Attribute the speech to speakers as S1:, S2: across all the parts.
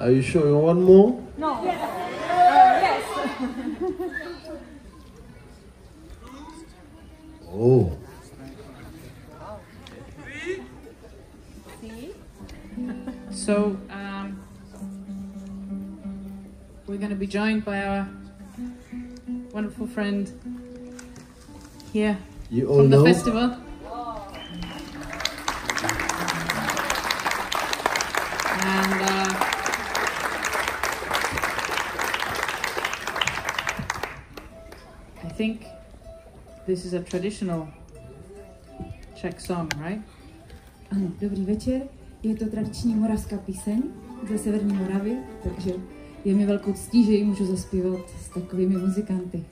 S1: Are you sure you want more?
S2: No. Yes. Uh, yes.
S1: Oh.
S3: So, um, we're going to be joined by our wonderful friend here
S1: You all
S3: from the
S1: know?
S3: festival. Think this is a traditional Czech song, right?
S4: Ano, dobrý večer. Je to tradiční moravská píseň ze Severní Moravy, takže je mi velkou ctí, že ji můžu zaspívat s takovými muzikanty.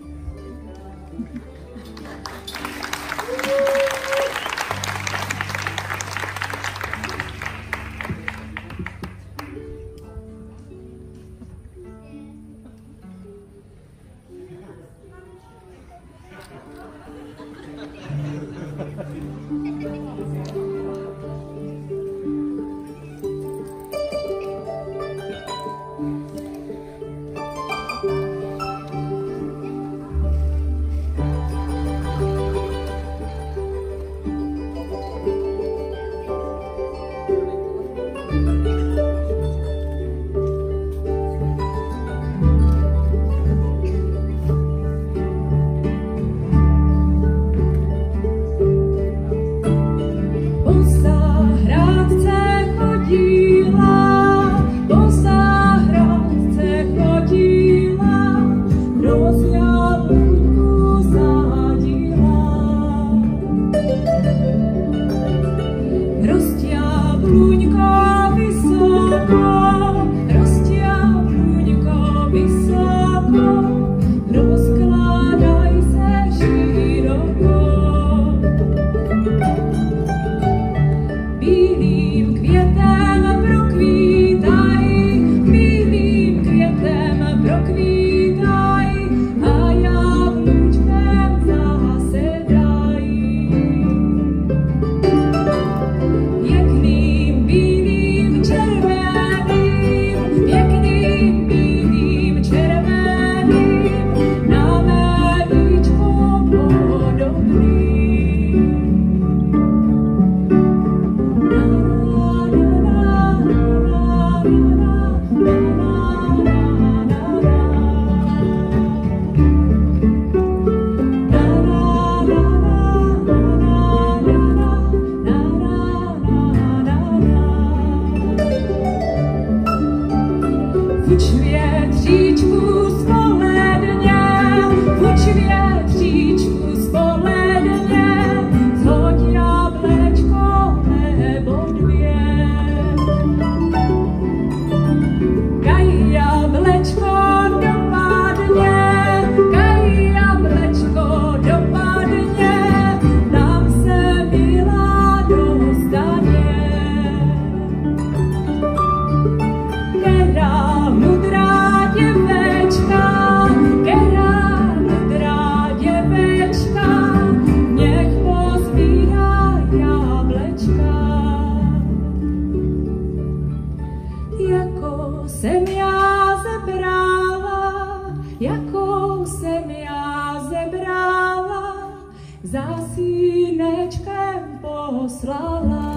S4: Fuč větříčku spoledně, fuč větříčku zebrala, za synečkem poslala.